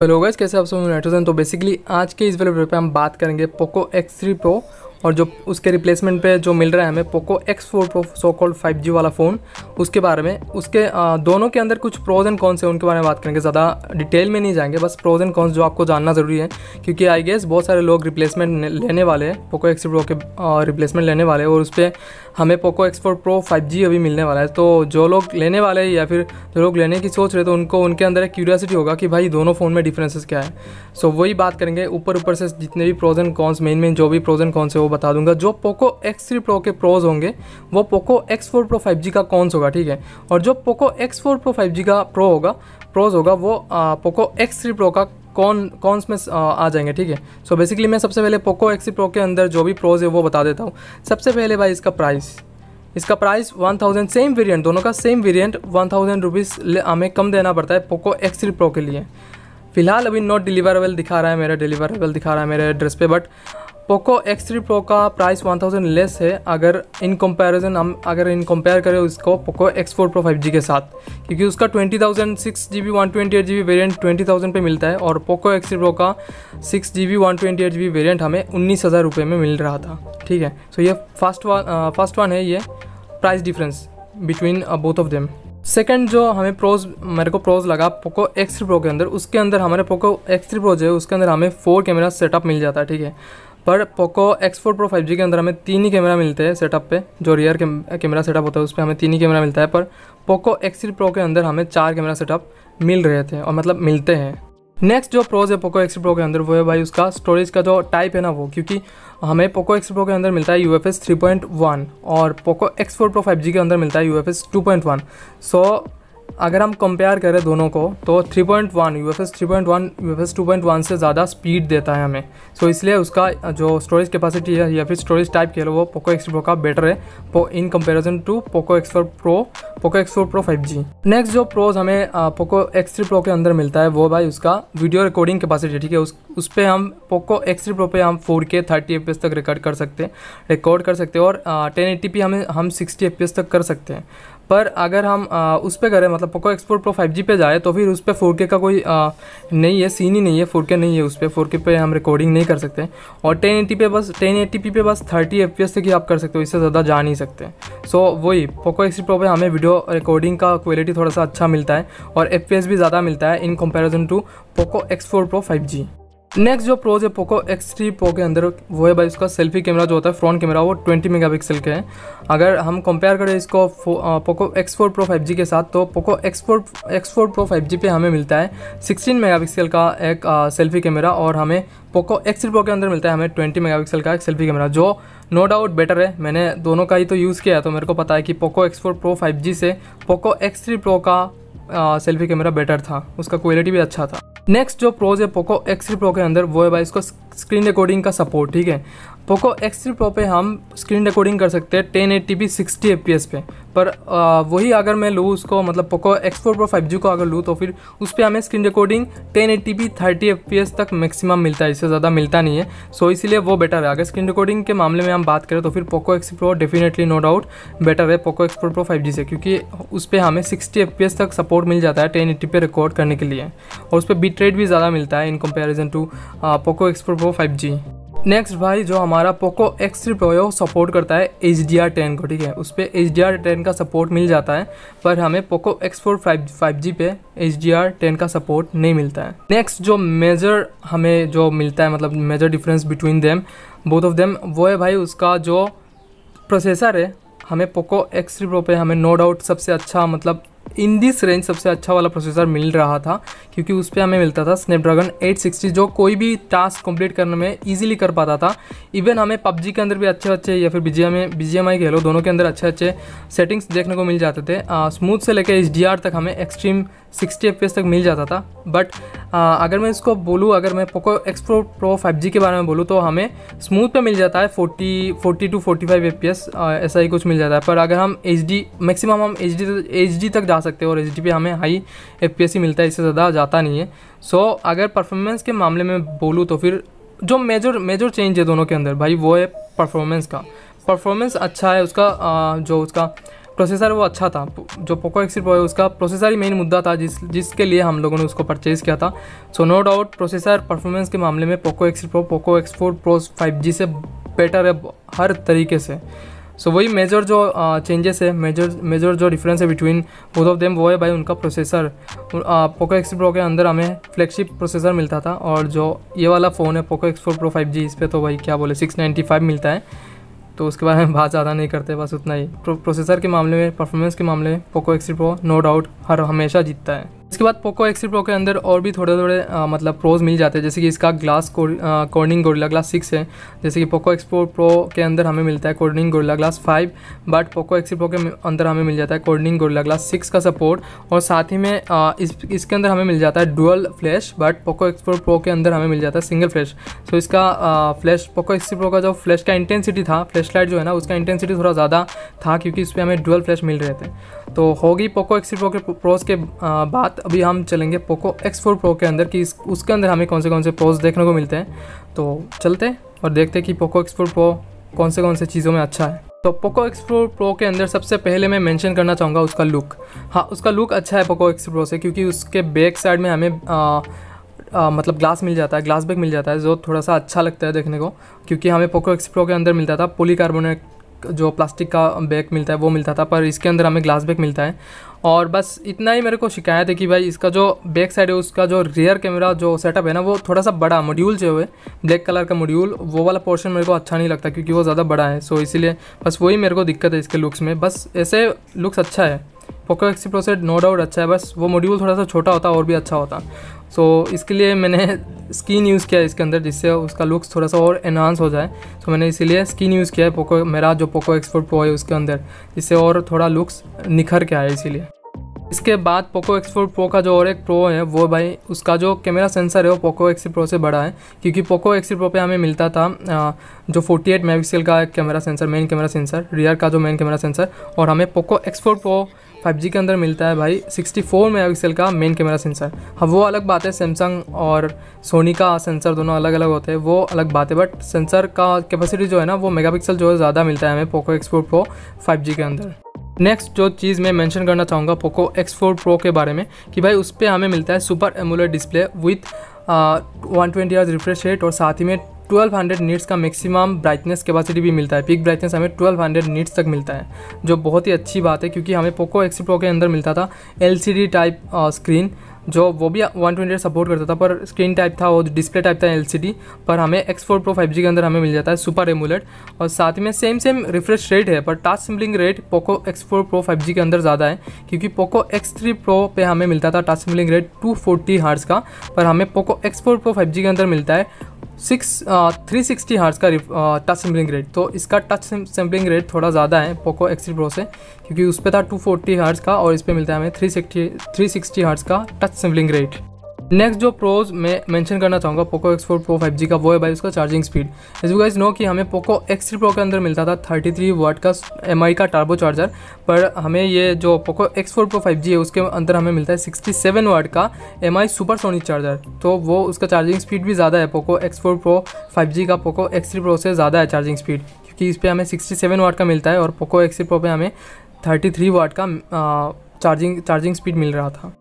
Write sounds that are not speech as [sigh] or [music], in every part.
Hello guys कैसे आप सब नाइट्रोजन तो बेसिकली आज के इस वीडियो पे हम बात करेंगे पोको एक्स थ्री प्रो और जो उसके रिप्लेसमेंट पे जो मिल रहा है हमें Poco X four Pro so called five G वाला फ़ोन उसके बारे में उसके दोनों के अंदर कुछ प्रोज एंड कॉन्स है उनके बारे में बात करेंगे। ज़्यादा डिटेल में नहीं जाएँगे बस प्रोज एंड कॉन्स जो आपको जानना ज़रूरी है क्योंकि आई गेस बहुत सारे लोग रिप्लेसमेंट लेने वाले हैं पोको एक्स प्रो के रिप्लेसमेंट लेने वाले हैं और उस पर हमें Poco X four Pro five G अभी मिलने वाला है। तो जो लोग लेने वाले हैं या फिर जो लोग लेने की सोच रहे तो उनको उनके अंदर एक क्यूरियासिटी होगा कि भाई दोनों फ़ोन में डिफरेंसेस क्या है। सो so, वही बात करेंगे ऊपर ऊपर से जितने भी pros and cons main main जो भी प्रोज एंड कॉन्स है वो बता दूँगा। जो पोको एक्स थ्री प्रो के प्रोज होंगे, वो Poco X four Pro five G का कौन होगा, ठीक है? और जो Poco X four Pro five G का प्रो होगा प्रोज होगा, वो पोको एक्स थ्री प्रो का कौन कौन में आ जाएँगे, ठीक है? सो बेसिकली मैं सबसे पहले पोको एक्स प्रो के अंदर जो भी प्रोज है, वो बता देता हूँ। सबसे पहले भाई इसका प्राइस इसका price one thousand same variant दोनों का same variant one thousand rupees हमें कम देना पड़ता है पोको एक्स थ्री प्रो के लिए। फ़िलहाल अभी नॉट डिलीवरेबल दिखा रहा है मेरा डिलीवरेबल दिखा रहा है मेरे एड्रेस पे but Poco X three Pro का प्राइस वन थाउज़ेंड लेस है, अगर इन कंपैरिजन हम, अगर इन कंपेयर करें उसको Poco X four Pro five G के साथ, क्योंकि उसका twenty thousand six G B one twenty eight G B variant twenty thousand पर मिलता है, और पोको एक्स थ्री प्रो का six G B one twenty eight G B variant हमें उन्नीस हज़ार रुपये में मिल रहा था, ठीक है? सो so ये फ़र्स्ट वन फ़र्स्ट वन है ये price difference between both of them second जो हमें प्रोज मेरे को प्रोज लगा पोको एक्स थ्री प्रो के अंदर, उसके अंदर हमारे पोको एक्स थ्री प्रो जो है, उसके अंदर हमें फोर कैमरा सेटअप मिल जाता है, ठीक है? पर Poco X four Pro five G के अंदर हमें तीन ही कैमरा मिलते हैं सेटअप पे, जो रियर कैमरा सेटअप होता है, उस पर हमें तीन ही कैमरा मिलता है, पर पोको एक्स थ्री प्रो के अंदर हमें चार कैमरा सेटअप मिल रहे थे, और मतलब मिलते हैं। नेक्स्ट जो प्रोज है पोको एक्स प्रो के अंदर, वो है भाई उसका स्टोरेज का जो टाइप है ना वो, क्योंकि हमें पोको एक्स प्रो के अंदर मिलता है U F S three point one और Poco X four Pro five G के अंदर मिलता है U F S two point one so अगर हम कंपेयर करें दोनों को तो 3.1 point one U F S three point one U F S two point one से ज़्यादा स्पीड देता है हमें। सो so, इसलिए उसका जो स्टोरेज कैपेसिटी है या फिर स्टोरेज टाइप कह लो वो पोको एक्स प्रो का बेटर है in comparison to Poco X four Pro Poco X four Pro five G next जो प्रोज हमें पोको एक्स थ्री प्रो के अंदर मिलता है वो भाई उसका वीडियो रिकॉर्डिंग कैपेसिटी ठीक है? उस उस पर हम पोको एक्स थ्री प्रो पे हम फोर के थर्टी एफ़ तक रिकॉर्ड कर सकते हैं रिकॉर्ड कर सकते हैं और टेन एट्टी पी हमें हम सिक्सटी एफ़ तक कर सकते हैं। पर अगर हम आ, उस पर करें मतलब Poco X four Pro five G पे जाए तो फिर उस पर फोर के कोई आ, नहीं है सीन ही नहीं है फोर नहीं है उस पर फोर पे हम रिकॉर्डिंग नहीं कर सकते। और टेन पे बस टेन पी बस थर्टी एफ़ तक ही आप कर सकते हो इससे ज़्यादा जा नहीं सकते। सो so, वही पोको एक्स प्रो पर हमें वीडियो रिकॉर्डिंग का क्वालिटी थोड़ा सा अच्छा मिलता है और एफ़ भी ज़्यादा मिलता है in comparison to Poco X four Pro five next जो प्रोज है पोको एक्स थ्री प्रो के अंदर, वो है भाई इसका सेल्फी कैमरा जो होता है फ्रंट कैमरा वो 20 मेगापिक्सल के है। अगर हम कंपेयर करें इसको Poco X four Pro five के साथ तो Poco X four X four Pro five पे हमें मिलता है 16 मेगापिक्सल का एक सेल्फी कैमरा और हमें पोको एक्स थ्री प्रो के अंदर मिलता है हमें 20 मेगापिक्सल का एक सेल्फी कैमरा जो नो डाउट बेटर है। मैंने दोनों का ही तो यूज़ किया है तो मेरे को पता है कि Poco X four Pro five से पोको एक्स थ्री प्रो का सेल्फी कैमरा बेटर था। उसका क्वालिटी भी अच्छा था। नेक्स्ट जो प्रोज है पोको एक्स थ्री प्रो के अंदर वो है भाई इसको स्क्रीन रिकॉर्डिंग का सपोर्ट ठीक है? पोको एक्स थ्री प्रो पे हम स्क्रीन रिकॉर्डिंग कर सकते हैं ten eighty P sixty F पे। पर वही अगर मैं लूँ उसको मतलब Poco X four Pro five G को अगर लूँ तो फिर उस पर हमें screen recording ten eighty P thirty F P S तक मैक्सिमम मिलता है, इससे ज़्यादा मिलता नहीं है। सो इसीलिए वो बेटर है। अगर स्क्रीन रिकॉर्डिंग के मामले में हम बात करें तो फिर Poco X Pro definitely no doubt better है Poco X four Pro five G से, क्योंकि उस पर हमें सिक्सटी एफ़ पी एस तक सपोर्ट मिल जाता है टेन एट्टी पे रिकॉर्ड करने के लिए। और उस पर बीट रेट भी ज़्यादा मिलता है in comparison to Poco X four Pro five G next भाई, जो हमारा Poco X three Pro support करता है एच डी आर टेन को, ठीक है? उस पर एच डी आर टेन का सपोर्ट मिल जाता है, पर हमें Poco X four five five G पे एच डी आर टेन का सपोर्ट नहीं मिलता है। नेक्स्ट जो मेजर हमें जो मिलता है मतलब major difference between them both of them वो है भाई उसका जो प्रोसेसर है, हमें पोको एक्स थ्री प्रो पे हमें नो डाउट सबसे अच्छा मतलब इन दिस रेंज सबसे अच्छा वाला प्रोसेसर मिल रहा था, क्योंकि उस पर हमें मिलता था स्नैपड्रैगन 860 जो कोई भी टास्क कंप्लीट करने में इजीली कर पाता था। इवन हमें पबजी के अंदर भी अच्छे अच्छे या फिर बी में बी जी कह लो, दोनों के अंदर अच्छे अच्छे सेटिंग्स देखने को मिल जाते थे। स्मूथ से लेकर एच तक हमें एक्सट्रीम सिक्सटी एफ़ तक मिल जाता था। बट अगर मैं इसको बोलूँ, अगर मैं पोको एक्स प्रो फाइव के बारे में बोलूँ तो हमें स्मूथ पे मिल जाता है forty forty to forty five F ऐसा ही कुछ मिल जाता है। पर अगर हम एच डी मैक्सिमम हम एच डी एच डी तक जा सकते हैं और एच डी हमें हाई एफ़ मिलता है इससे ज़्यादा जाता नहीं है। सो so, अगर परफॉर्मेंस के मामले में बोलूँ तो फिर जो मेजर मेजर चेंज है दोनों के अंदर भाई वो है परफॉर्मेंस का। परफॉर्मेंस अच्छा है उसका आ, जो उसका प्रोसेसर वो अच्छा था। जो पोको एक्स है उसका प्रोसेसर ही मेन मुद्दा था जिस जिसके लिए हम लोगों ने उसको परचेज़ किया था। So no doubt processor performance के मामले में Poco X Pro Poco X four Pro five G से बेटर है हर तरीके से। सो वही मेजर जो चेंजेस है मेजर मेजर जो डिफरेंस है बिटवीन बोथ ऑफ़ देम वो है भाई उनका प्रोसेसर पोको एक्स प्रो के अंदर हमें फ्लैगशिप प्रोसेसर मिलता था और जो ये वाला फ़ोन है Poco X four Pro five G इस पर तो भाई क्या बोले सिक्स नाइन्टी फाइव मिलता है. तो उसके बारे में बात ज़्यादा नहीं करते बस उतना ही. प्रो, प्रोसेसर के मामले में परफॉर्मेंस के मामले में Poco X Pro no doubt हर हमेशा जीतता है. इसके बाद पोको एक्स प्रो के अंदर और भी थोड़े थोड़े आ, मतलब प्रोज मिल जाते हैं जैसे कि इसका glass Corning Gorilla glass six है। जैसे कि पोको एक्स प्रो के अंदर हमें मिलता है Corning Gorilla glass five but Poco X Pro के अंदर हमें मिल जाता है कोर्निंग गोरिल्ला ग्लास सिक्स का सपोर्ट और साथ ही में आ, इस इसके अंदर हमें मिल जाता है dual flash but Poco X Pro के अंदर हमें मिल जाता है सिंगल फ्लैश तो इसका फ्लैश पोको एक्स प्रो का जो फ्लैश का इंटेंसिटी था फ्लैश लाइट जो है ना उसका इंटेंसिटी थोड़ा ज़्यादा था क्योंकि इस पर हमें डुअल फ्लैश मिल रहे थे। तो होगी पोको एक्स प्रो के प्रोज के बाद अभी हम चलेंगे पोको एक्स फोर प्रो के अंदर कि उसके अंदर हमें कौन से कौन से प्रोज देखने को मिलते हैं। तो चलते और देखते कि पोको एक्स फोर प्रो कौन से कौन से चीज़ों में अच्छा है। तो पोको एक्स प्रो प्रो के अंदर सबसे पहले मैं मेंशन करना चाहूँगा उसका लुक हाँ उसका लुक अच्छा है पोको एक्स प्रो से क्योंकि उसके बैक साइड में हमें आ, आ, मतलब ग्लास मिल जाता है ग्लास बैग मिल जाता है जो थोड़ा सा अच्छा लगता है देखने को क्योंकि हमें पोको एक्स प्रो के अंदर मिलता था पोलीकार्बोनेट जो प्लास्टिक का बैग मिलता है, वो मिलता था, पर इसके अंदर हमें ग्लास बैग मिलता है। और बस इतना ही मेरे को शिकायत है कि भाई इसका जो बैक साइड है, उसका जो रियर कैमरा जो सेटअप है ना, वो थोड़ा सा बड़ा मॉड्यूल जो है ब्लैक कलर का मॉड्यूल वो वाला पोर्शन मेरे को अच्छा नहीं लगता क्योंकि वो ज़्यादा बड़ा है। सो इसीलिए बस वही मेरे को दिक्कत है इसके लुक्स में। बस ऐसे लुक्स अच्छा है। पोको एक्सी प्रो से नो डाउट अच्छा है। बस वो मॉड्यूल थोड़ा सा छोटा होता और भी अच्छा होता। सो so, इसके लिए मैंने स्किन यूज़ किया इसके अंदर जिससे उसका लुक्स थोड़ा सा और एनहांस हो जाए। तो so, मैंने इसीलिए स्किन यूज़ किया है पोको मेरा जो पोको एक्सपोर्ट प्रो है उसके अंदर जिससे और थोड़ा लुक्स निखर के आए इसीलिए। इसके बाद पोको एक्स फोर प्रो का जो और एक प्रो है वो भाई उसका जो कैमरा सेंसर है वो पोको एक्स प्रो से बड़ा है। क्योंकि पोको एक्स प्रो पे हमें मिलता था जो 48 एट का camera sensor main camera sensor rear का जो मेन कैमरा सेंसर और हमें Poco X four Pro five के अंदर मिलता है भाई। 64 फोर मेगापिक्सल का मेन कैमरा सेंसर हाँ वो अलग बात है सैमसंग और सोनी का सेंसर दोनों अलग अलग होते हैं, वो अलग बात है बट सेंसर का कैपेसिटी जो है ना, वो मेगापिक्सल जो है ज़्यादा मिलता है हमें Poco X four Pro five के अंदर। नेक्स्ट जो चीज़ मैं मेंशन करना चाहूँगा पोको एक्स फोर प्रो के बारे में, कि भाई उस पर हमें मिलता है super AMOLED display with one twenty hours refresh rate और साथ ही में 1200 हंड्रेड नीट्स का मैक्सिमम ब्राइटनेस कैपेसिटी भी मिलता है। पिक ब्राइटनेस हमें 1200 हंड्रेड नीट्स तक मिलता है, जो बहुत ही अच्छी बात है, क्योंकि हमें पोको एक्स प्रो के अंदर मिलता था एल टाइप स्क्रीन जो वो भी वन ट्वेंटी सपोर्ट करता था, पर स्क्रीन टाइप था वो डिस्प्ले टाइप था एलसीडी पर हमें X four Pro five G के अंदर हमें मिल जाता है सुपर एमुलेट और साथ में सेम सेम रिफ्रेश रेट है, पर touch sampling rate Poco X four Pro five G के अंदर ज़्यादा है, क्योंकि पोको एक्स थ्री प्रो पे हमें मिलता था touch sampling rate two forty hertz का, पर हमें Poco X four pro five G के अंदर मिलता है सिक्स थ्री सिक्सटी हार्स का टच सैम्पलिंग रेट तो इसका टच सैम्पलिंग रेट थोड़ा ज़्यादा है पोको एक्स प्रो से, क्योंकि उस पर था टू फोर्टी हार्स का और इस पर मिलता है हमें three sixty three sixty hertz का टच सैम्पलिंग रेट नेक्स्ट जो प्रोज मैं मेंशन करना चाहूँगा Poco X four Pro five G का, वो है भाई उसका charging speed you guys know कि हमें पोको एक्स थ्री प्रो के अंदर मिलता था थर्टी थ्री वाट का एम आई का टार्बो चार्जर पर हमें ये जो Poco X four Pro five G है, उसके अंदर हमें मिलता है सिक्सटी सेवन वाट का M I super sonic charger तो वो उसका चार्जिंग स्पीड भी ज़्यादा है Poco X four Pro five G का पोको एक्स थ्री प्रो से ज़्यादा है चार्जिंग स्पीड क्योंकि इस पर हमें सिक्सटी सेवन वाट का मिलता है और पोको एक्स थ्री प्रो पे हमें थर्टी थ्री वाट का चार्जिंग चार्जिंग स्पीड मिल रहा था।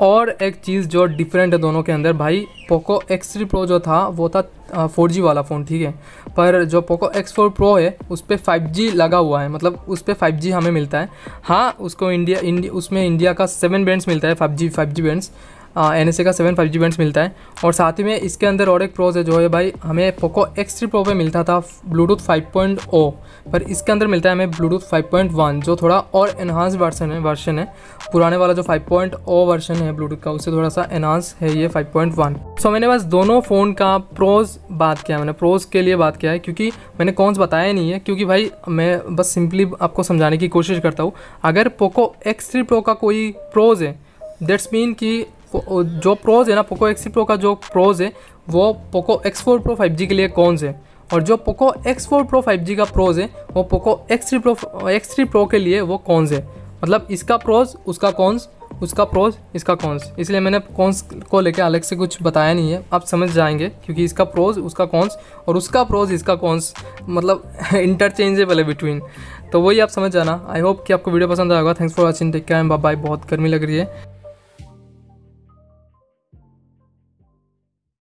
और एक चीज़ जो डिफरेंट है दोनों के अंदर, भाई पोको एक्स थ्री प्रो जो था, वो था फोर जी वाला फ़ोन ठीक है? पर जो पोको एक्स फोर प्रो है, उस पर फाइव जी लगा हुआ है मतलब उस पर फाइव जी हमें मिलता है। हाँ उसको इंडिया इंडिया उसमें इंडिया का सेवन बैंड्स मिलता है five G five G bands N S A का सेवन फाइव जी बैंड्स मिलता है। और साथ ही में इसके अंदर और एक प्रोज है जो है भाई, हमें पोको एक्स थ्री प्रो पे मिलता था ब्लूटूथ फाइव पॉइंट ओ पर इसके अंदर मिलता है हमें ब्लूटूथ फाइव पॉइंट वन जो थोड़ा और एनहांस वर्सन है वर्शन है। पुराने वाला जो फाइव पॉइंट ओ वर्शन है ब्लूटूथ का, उससे थोड़ा सा एनहांस है ये फाइव पॉइंट वन सो मैंने बस दोनों फ़ोन का प्रोज बात किया, मैंने प्रोज के लिए बात किया है, क्योंकि मैंने कौन बताया नहीं है, क्योंकि भाई, मैं बस सिंपली आपको समझाने की कोशिश करता हूँ। अगर पोको एक्स थ्री प्रो का कोई प्रोज है दैट्स मीन कि जो प्रोज है ना पोको एक्स प्रो का जो प्रोज है, वो Poco X four Pro five G के लिए कौन से और जो Poco X four Pro five G का प्रोज है, वो Poco X three Pro X three Pro के लिए वो कौन से मतलब इसका प्रोज उसका कौनस उसका प्रोज इसका कौनस इसलिए मैंने कौनस को लेकर अलग से कुछ बताया नहीं है। आप समझ जाएँगे, क्योंकि इसका प्रोज उसका कौनस और उसका प्रोज इसका कौनस मतलब [laughs] इंटरचेंजेबल है बिटवीन तो वही आप समझ जाना। आई होप कि आपको वीडियो पसंद आएगा thanks for watching take care bye बहुत गर्मी लग रही है।